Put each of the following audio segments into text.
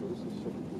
So this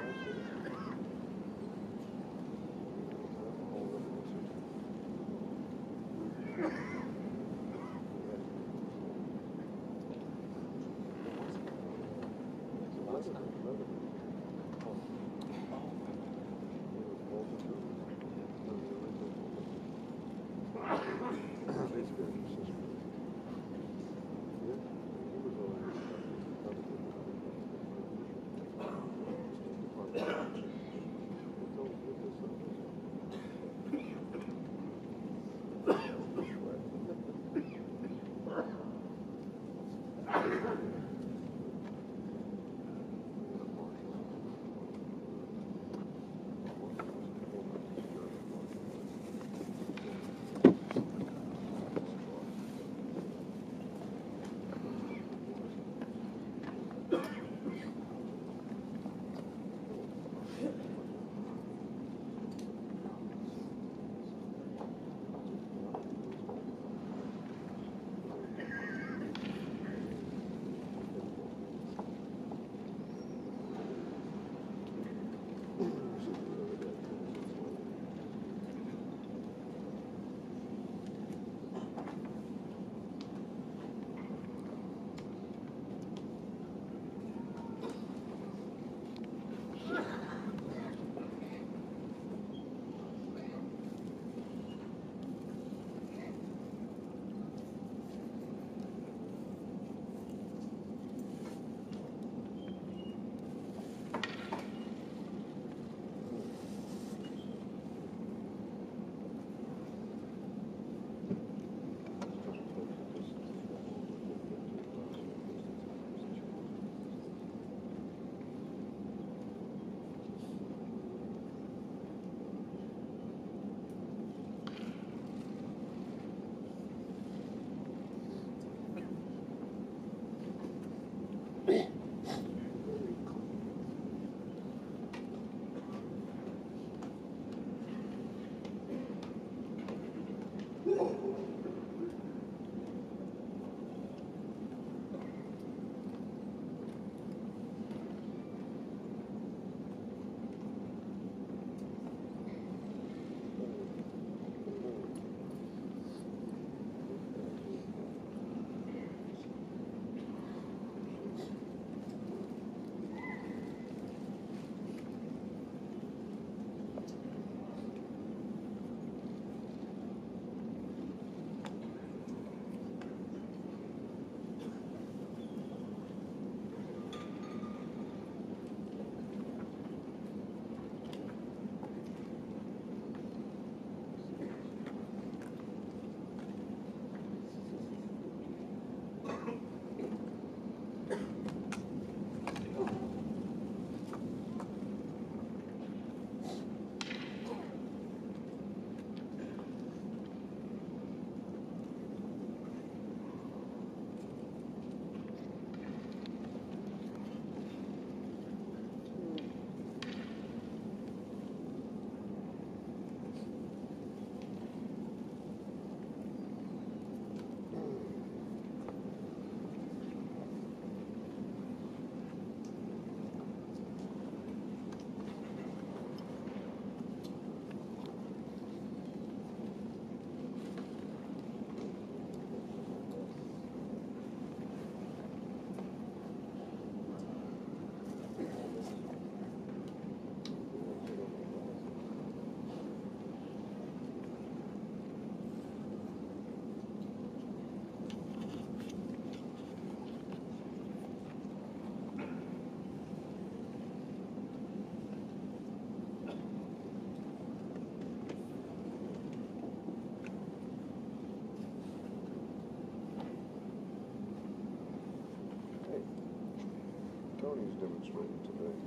demonstrating today.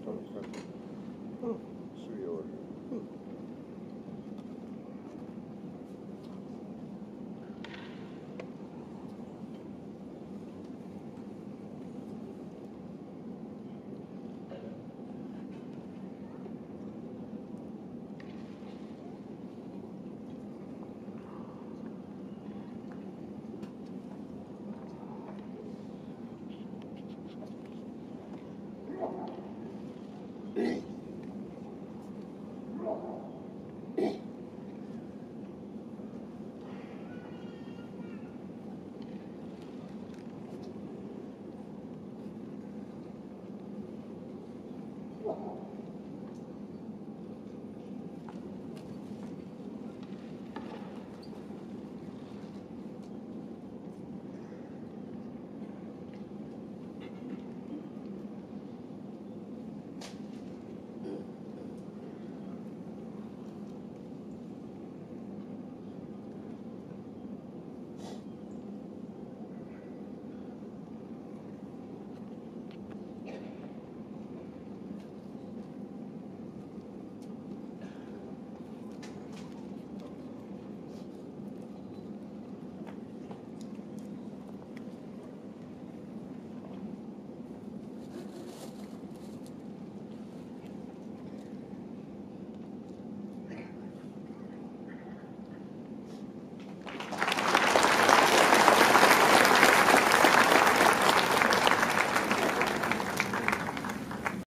Started prepping. Hey.